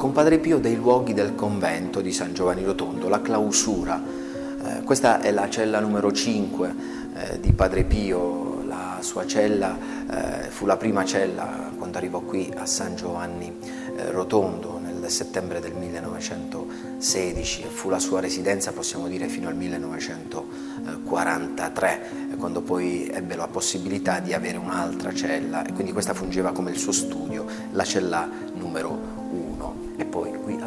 con Padre Pio dei luoghi del convento di San Giovanni Rotondo, la clausura. Eh, questa è la cella numero 5 eh, di Padre Pio, la sua cella eh, fu la prima cella quando arrivò qui a San Giovanni eh, Rotondo nel settembre del 1916 e fu la sua residenza possiamo dire fino al 1943 quando poi ebbe la possibilità di avere un'altra cella e quindi questa fungeva come il suo studio, la cella numero 1 poi qui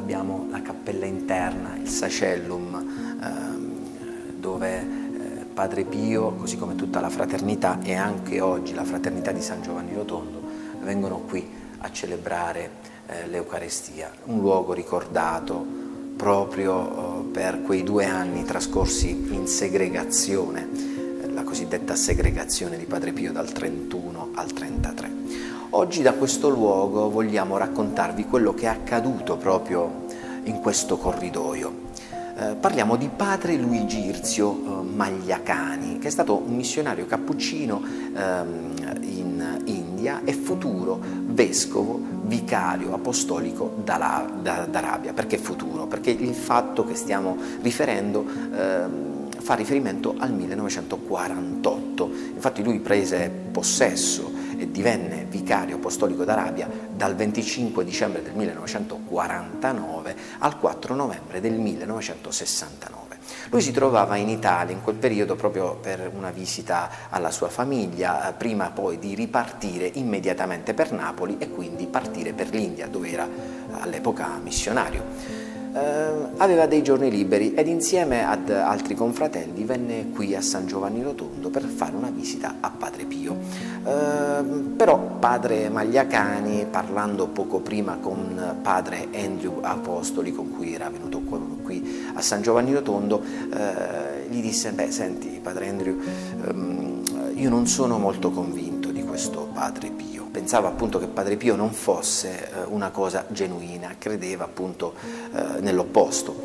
abbiamo la cappella interna, il sacellum ehm, dove eh, Padre Pio, così come tutta la fraternità e anche oggi la fraternità di San Giovanni Rotondo vengono qui a celebrare eh, l'Eucarestia, un luogo ricordato proprio eh, per quei due anni trascorsi in segregazione, la cosiddetta segregazione di Padre Pio dal 31 al 33. Oggi da questo luogo vogliamo raccontarvi quello che è accaduto proprio in questo corridoio. Eh, parliamo di padre Luigi Irzio eh, Magliacani, che è stato un missionario cappuccino ehm, in India e futuro vescovo vicario apostolico d'Arabia. Perché futuro? Perché il fatto che stiamo riferendo eh, fa riferimento al 1948. Infatti lui prese possesso divenne vicario apostolico d'Arabia dal 25 dicembre del 1949 al 4 novembre del 1969. Lui si trovava in Italia in quel periodo proprio per una visita alla sua famiglia, eh, prima poi di ripartire immediatamente per Napoli e quindi partire per l'India, dove era all'epoca missionario eh, aveva dei giorni liberi ed insieme ad altri confratelli venne qui a San Giovanni Rotondo per fare una visita a Padre Pio. Eh, però padre Magliacani, parlando poco prima con padre Andrew Apostoli, con cui era venuto qui a San Giovanni Rotondo, eh, gli disse, beh senti padre Andrew, ehm, io non sono molto convinto questo Padre Pio. Pensava appunto che Padre Pio non fosse eh, una cosa genuina, credeva appunto eh, nell'opposto.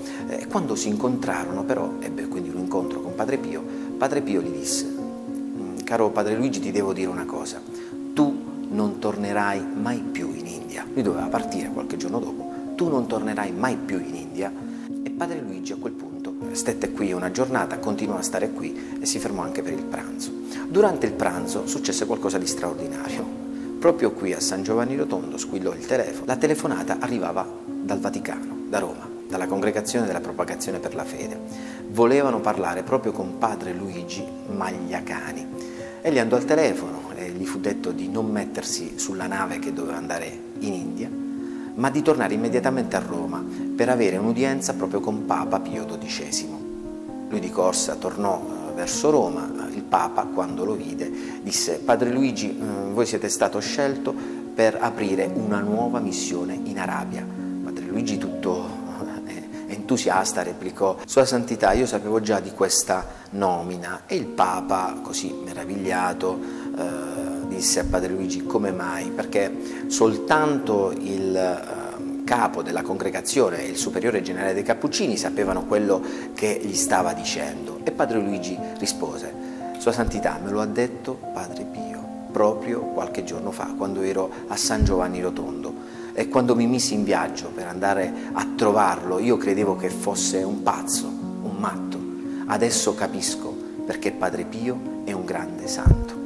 Quando si incontrarono però, ebbe quindi un incontro con Padre Pio, Padre Pio gli disse, mm, caro Padre Luigi ti devo dire una cosa, tu non tornerai mai più in India. Lui doveva partire qualche giorno dopo, tu non tornerai mai più in India e Padre Luigi a quel punto stette qui una giornata, continuò a stare qui e si fermò anche per il pranzo. Durante il pranzo successe qualcosa di straordinario. Proprio qui a San Giovanni Rotondo squillò il telefono. La telefonata arrivava dal Vaticano, da Roma, dalla Congregazione della Propagazione per la Fede. Volevano parlare proprio con padre Luigi Magliacani. Egli andò al telefono e gli fu detto di non mettersi sulla nave che doveva andare in India, ma di tornare immediatamente a Roma per avere un'udienza proprio con Papa Pio XII. Lui di corsa tornò verso Roma, il Papa quando lo vide disse Padre Luigi eh, voi siete stato scelto per aprire una nuova missione in Arabia. Padre Luigi tutto eh, entusiasta replicò Sua Santità io sapevo già di questa nomina e il Papa così meravigliato eh, disse a Padre Luigi come mai perché soltanto il eh, capo della congregazione e il superiore generale dei Cappuccini sapevano quello che gli stava dicendo e padre Luigi rispose, Sua Santità me lo ha detto Padre Pio, proprio qualche giorno fa, quando ero a San Giovanni Rotondo. E quando mi misi in viaggio per andare a trovarlo, io credevo che fosse un pazzo, un matto. Adesso capisco perché Padre Pio è un grande santo.